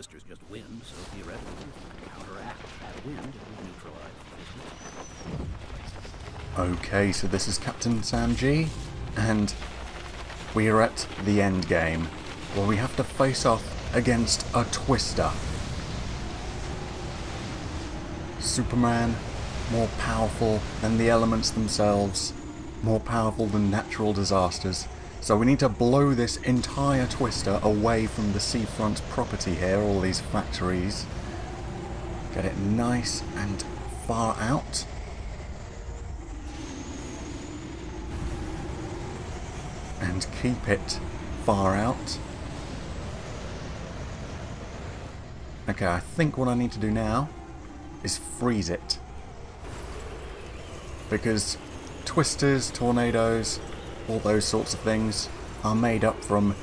twisters just wind, so theoretically, counteract that wind, would neutralize. Okay, so this is Captain Sam G, and we are at the end game, where we have to face off against a twister. Superman, more powerful than the elements themselves, more powerful than natural disasters. So we need to blow this entire twister away from the seafront property here, all these factories. Get it nice and far out. And keep it far out. Okay, I think what I need to do now is freeze it. Because twisters, tornadoes, all those sorts of things are made up from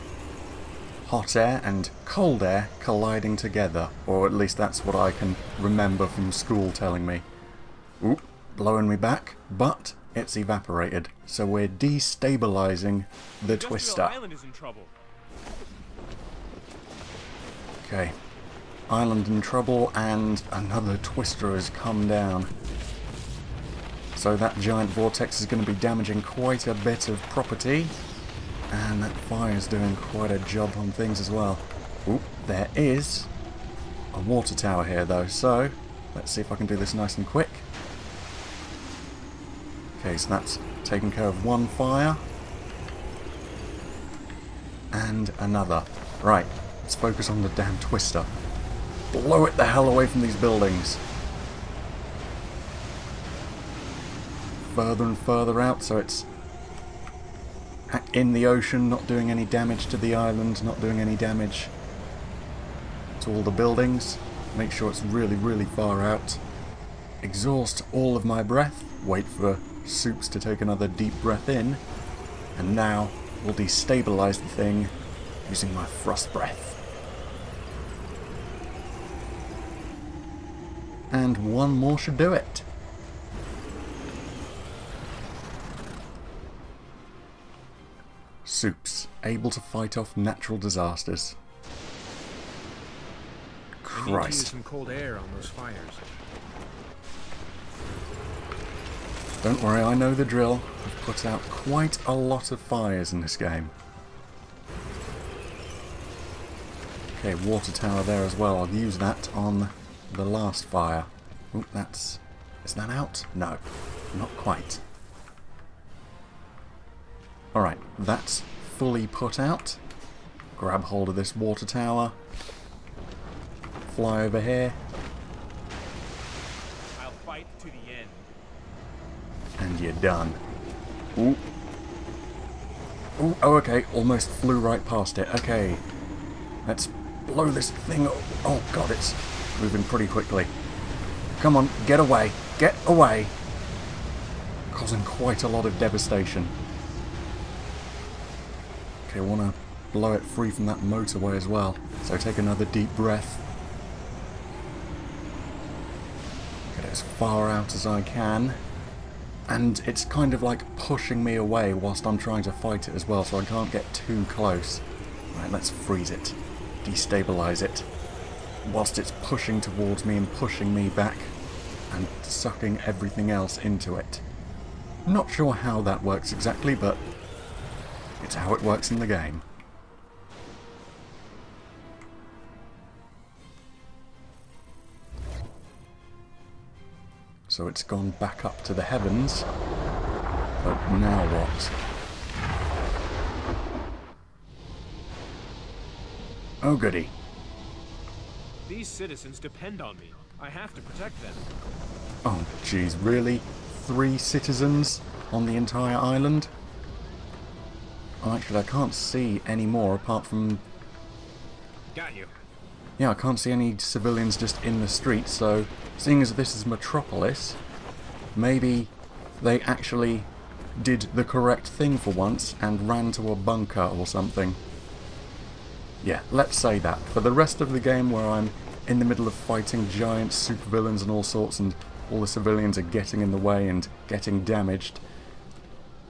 hot air and cold air colliding together. Or at least that's what I can remember from school telling me. Oop, blowing me back, but it's evaporated. So we're destabilizing the Industrial twister. Island is in trouble. Okay. Island in trouble and another twister has come down. So that giant vortex is going to be damaging quite a bit of property. And that fire is doing quite a job on things as well. Oop, there is a water tower here though, so let's see if I can do this nice and quick. Okay, so that's taken care of one fire. And another. Right, let's focus on the damn twister. Blow it the hell away from these buildings. Further and further out so it's in the ocean, not doing any damage to the island, not doing any damage to all the buildings. Make sure it's really, really far out. Exhaust all of my breath. Wait for Supes to take another deep breath in. And now we'll destabilize the thing using my frost breath. And one more should do it. Supes, able to fight off natural disasters. I need to use Christ. some cold air on those fires. Don't worry, I know the drill. I've put out quite a lot of fires in this game. Okay, water tower there as well. I've used that on the last fire. Oh, that's... Is that out? No, not quite. Alright, that's fully put out. Grab hold of this water tower. Fly over here. I'll fight to the end. And you're done. Ooh. Ooh, oh, okay. Almost flew right past it. Okay. Let's blow this thing. Oh, oh, God, it's moving pretty quickly. Come on, get away. Get away. Causing quite a lot of devastation. I want to blow it free from that motorway as well. So take another deep breath. Get it as far out as I can and it's kind of like pushing me away whilst I'm trying to fight it as well, so I can't get too close. Right, let's freeze it. Destabilize it. Whilst it's pushing towards me and pushing me back and sucking everything else into it. Not sure how that works exactly, but it's how it works in the game. So it's gone back up to the heavens. But now what? Oh goody. These citizens depend on me. I have to protect them. Oh jeez, really? Three citizens on the entire island? Actually, I can't see any more apart from... Got you. Yeah, I can't see any civilians just in the street, so seeing as this is Metropolis, maybe they actually did the correct thing for once and ran to a bunker or something. Yeah, let's say that. For the rest of the game where I'm in the middle of fighting giant supervillains and all sorts and all the civilians are getting in the way and getting damaged,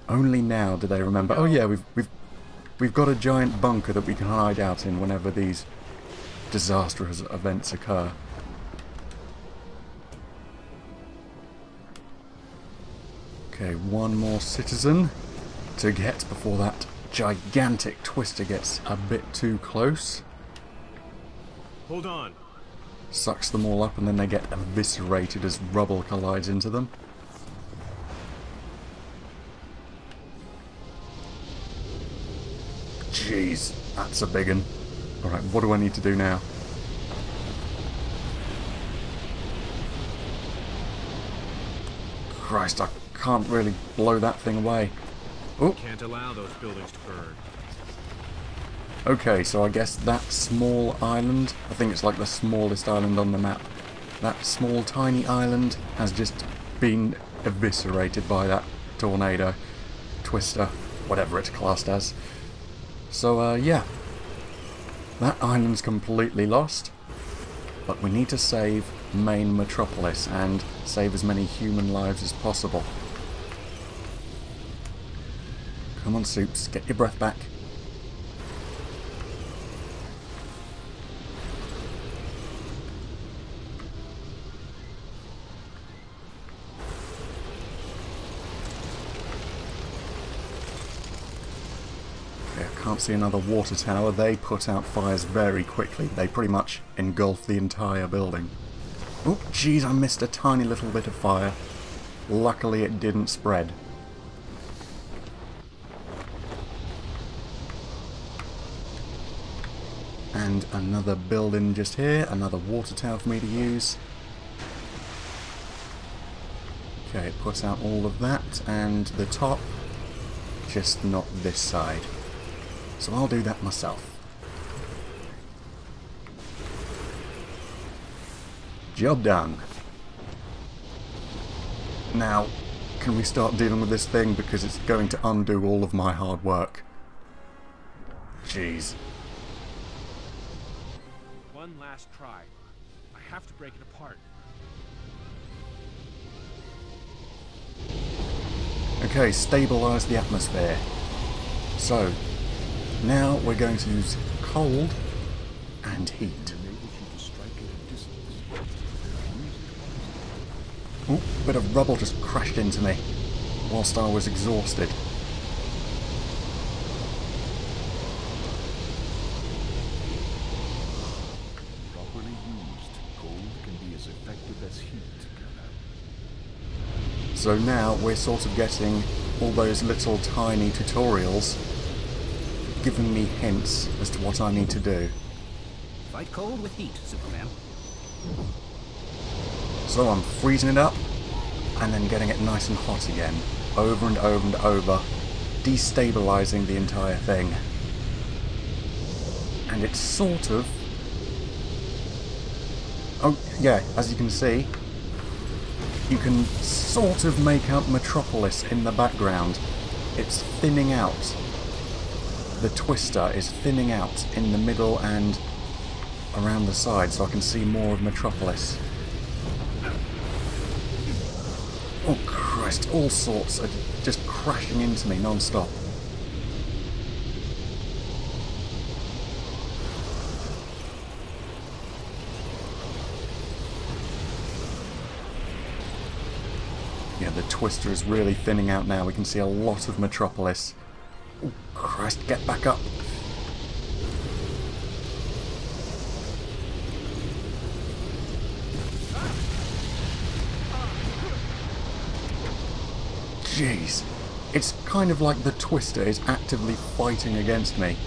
only now do they remember, oh yeah, we've, we've, we've got a giant bunker that we can hide out in whenever these disastrous events occur. Okay, one more citizen to get before that gigantic twister gets a bit too close. Hold on. Sucks them all up and then they get eviscerated as rubble collides into them. Jeez, that's a big one. Alright, what do I need to do now? Christ, I can't really blow that thing away. Oh, Can't allow those buildings to burn. okay, so I guess that small island, I think it's like the smallest island on the map, that small tiny island has just been eviscerated by that tornado, twister, whatever it's classed as. So, uh, yeah. That island's completely lost. But we need to save main metropolis and save as many human lives as possible. Come on, Supes, get your breath back. Can't see another water tower. They put out fires very quickly. They pretty much engulf the entire building. Oh, jeez, I missed a tiny little bit of fire. Luckily it didn't spread. And another building just here, another water tower for me to use. Okay, it puts out all of that, and the top, just not this side. So I'll do that myself. Job done. Now, can we start dealing with this thing because it's going to undo all of my hard work. Jeez. One last try. I have to break it apart. Okay, stabilize the atmosphere. So, now we're going to use cold and heat. Ooh, bit of rubble just crashed into me whilst I was exhausted. Properly used, cold can be as effective as heat. So now we're sort of getting all those little tiny tutorials giving me hints as to what I need to do. Fight cold with heat, Superman. So I'm freezing it up and then getting it nice and hot again, over and over and over, destabilizing the entire thing. And it's sort of. Oh, yeah, as you can see, you can sort of make out Metropolis in the background. It's thinning out. The twister is thinning out in the middle and around the side so I can see more of Metropolis. Oh Christ, all sorts are just crashing into me non-stop. Yeah, the twister is really thinning out now. We can see a lot of Metropolis. Oh Christ, get back up. Jeez. It's kind of like the Twister is actively fighting against me.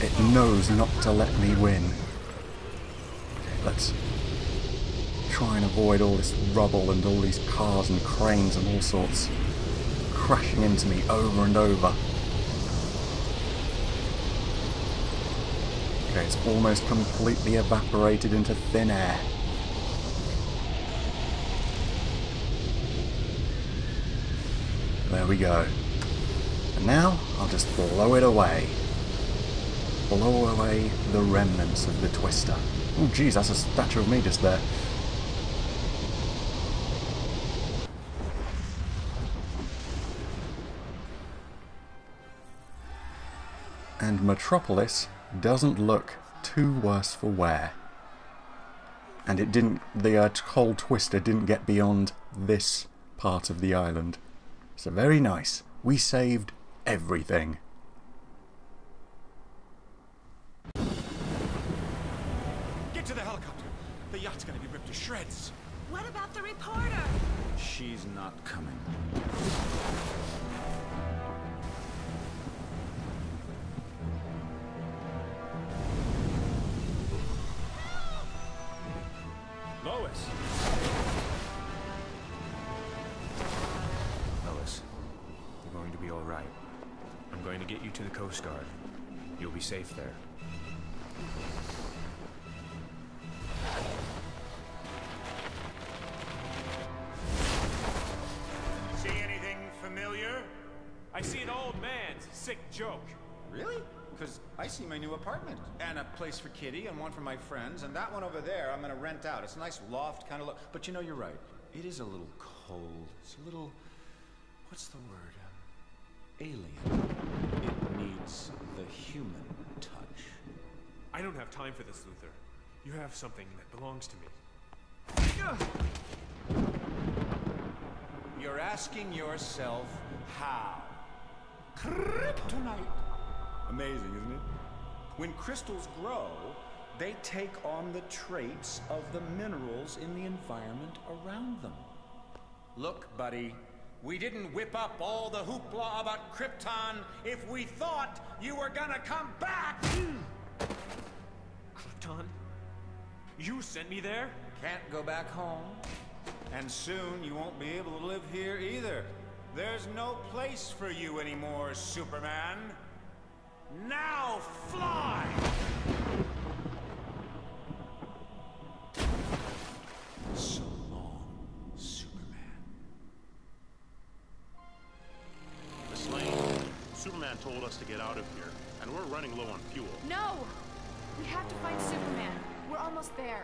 It knows not to let me win. Okay, let's try and avoid all this rubble and all these cars and cranes and all sorts crashing into me over and over. Okay, it's almost completely evaporated into thin air. There we go. And now I'll just blow it away. Blow away the remnants of the twister. Oh geez, that's a statue of me just there. And Metropolis doesn't look too worse for wear. And it didn't, the uh, whole twister didn't get beyond this part of the island. So very nice. We saved everything. Get to the helicopter. The yacht's gonna be ripped to shreds. What about the reporter? She's not coming. Sick joke. Really? Because I see my new apartment. And a place for Kitty and one for my friends. And that one over there I'm gonna rent out. It's a nice loft kind of look. But you know, you're right. It is a little cold. It's a little. What's the word? Um, alien. It needs the human touch. I don't have time for this, Luthor. You have something that belongs to me. You're asking yourself how? Kryptonite. Amazing, isn't it? When crystals grow, they take on the traits of the minerals in the environment around them. Look, buddy, we didn't whip up all the hoopla about Krypton if we thought you were gonna come back! Krypton? You sent me there? Can't go back home. And soon you won't be able to live here either. There's no place for you anymore, Superman. Now fly! So long, Superman. Miss Lane, Superman told us to get out of here, and we're running low on fuel. No! We have to find Superman. We're almost there.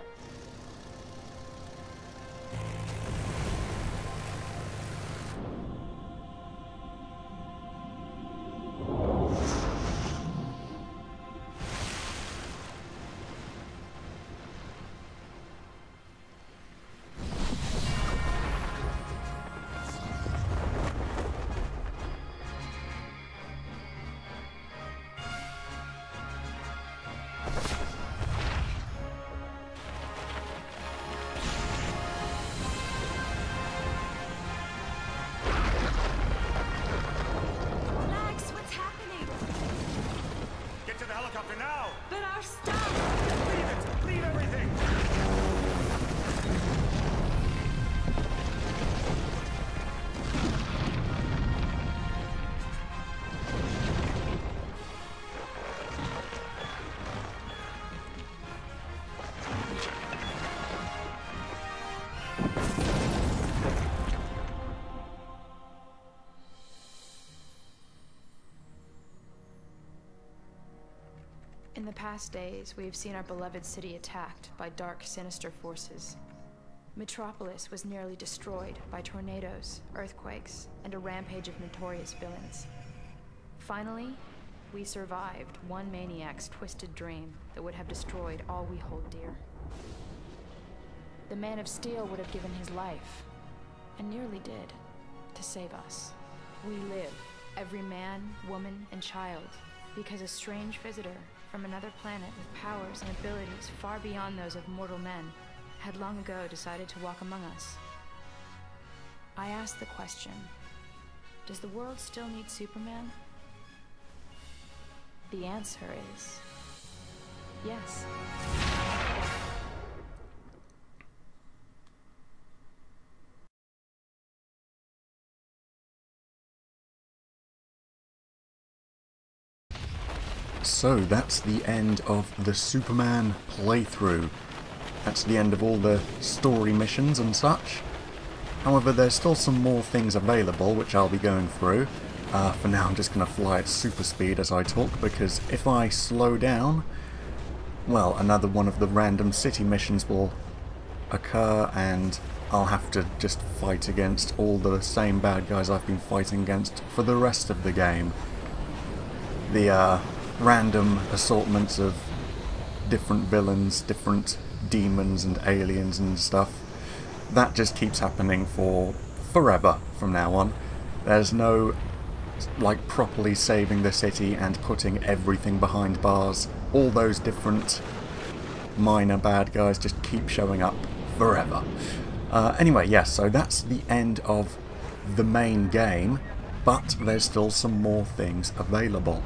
In the past days, we have seen our beloved city attacked by dark, sinister forces. Metropolis was nearly destroyed by tornadoes, earthquakes, and a rampage of notorious villains. Finally, we survived one maniac's twisted dream that would have destroyed all we hold dear. The Man of Steel would have given his life, and nearly did, to save us. We live, every man, woman, and child, because a strange visitor from another planet with powers and abilities far beyond those of mortal men had long ago decided to walk among us. I ask the question Does the world still need Superman? The answer is yes. So that's the end of the Superman playthrough. That's the end of all the story missions and such. However, there's still some more things available, which I'll be going through. Uh, for now, I'm just going to fly at super speed as I talk, because if I slow down, well, another one of the random city missions will occur, and I'll have to just fight against all the same bad guys I've been fighting against for the rest of the game. The uh, random assortments of different villains, different demons and aliens and stuff. That just keeps happening for forever from now on. There's no like properly saving the city and putting everything behind bars. All those different minor bad guys just keep showing up forever. Uh, anyway, yes, so that's the end of the main game, but there's still some more things available.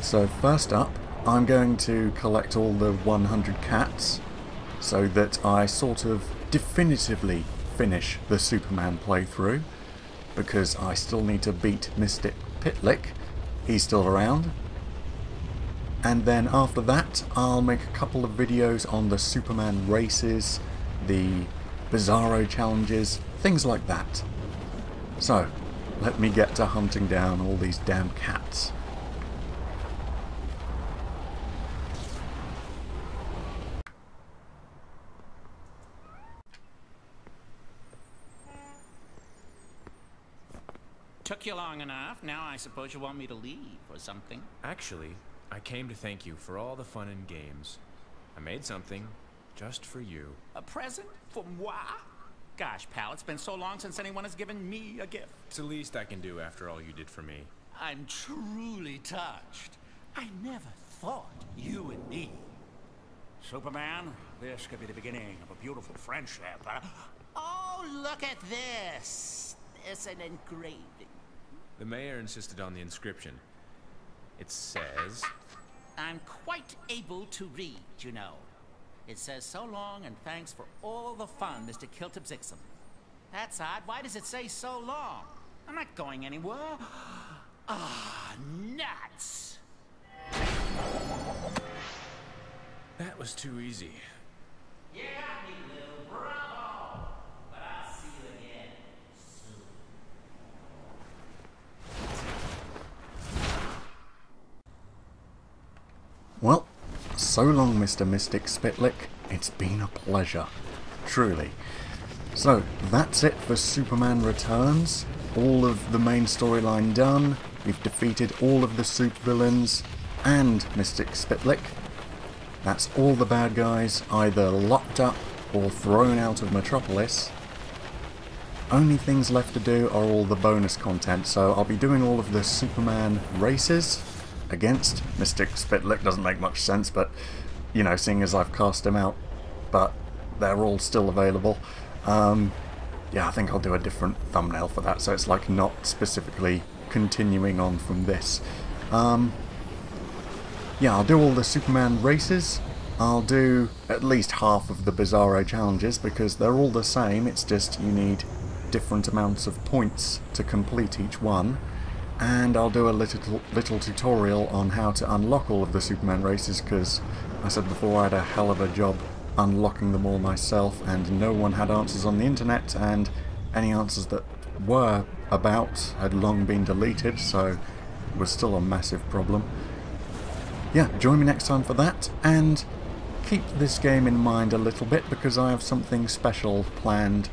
So first up, I'm going to collect all the 100 cats so that I sort of definitively finish the Superman playthrough because I still need to beat Mystic Pitlick. He's still around. And then after that, I'll make a couple of videos on the Superman races, the Bizarro challenges, things like that. So, let me get to hunting down all these damn cats. Took you long enough. Now I suppose you want me to leave or something. Actually, I came to thank you for all the fun and games. I made something just for you. A present for moi? Gosh, pal, it's been so long since anyone has given me a gift. It's the least I can do after all you did for me. I'm truly touched. I never thought you and me. Superman, this could be the beginning of a beautiful friendship. Oh, look at this. It's an engraving. The mayor insisted on the inscription. It says... I'm quite able to read, you know. It says so long and thanks for all the fun, Mr. Kiltip Zixum. That's odd. Why does it say so long? I'm not going anywhere. Ah, nuts! That was too easy. You got me, Lou. Bravo! But I'll see you again soon. Well, so long, Mr. Mxyzptlk. It's been a pleasure. Truly. So, that's it for Superman Returns. All of the main storyline done. We've defeated all of the supervillains and Mxyzptlk. That's all the bad guys either locked up or thrown out of Metropolis. Only things left to do are all the bonus content, so I'll be doing all of the Superman races against Mxyzptlk. Doesn't make much sense, but, you know, seeing as I've cast him out, but they're all still available. Um, yeah, I think I'll do a different thumbnail for that, so it's like not specifically continuing on from this. Um, yeah, I'll do all the Superman races. I'll do at least half of the Bizarro challenges because they're all the same, it's just you need different amounts of points to complete each one. And I'll do a little, little tutorial on how to unlock all of the Superman races because I said before I had a hell of a job unlocking them all myself and no one had answers on the internet and any answers that were about had long been deleted so it was still a massive problem. Yeah, join me next time for that and keep this game in mind a little bit because I have something special planned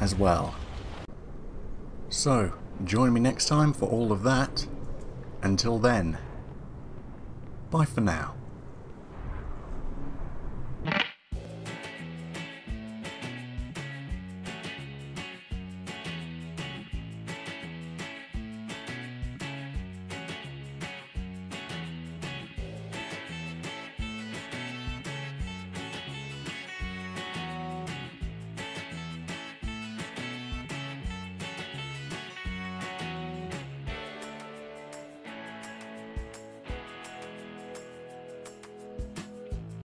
as well. So, join me next time for all of that. Until then, bye for now.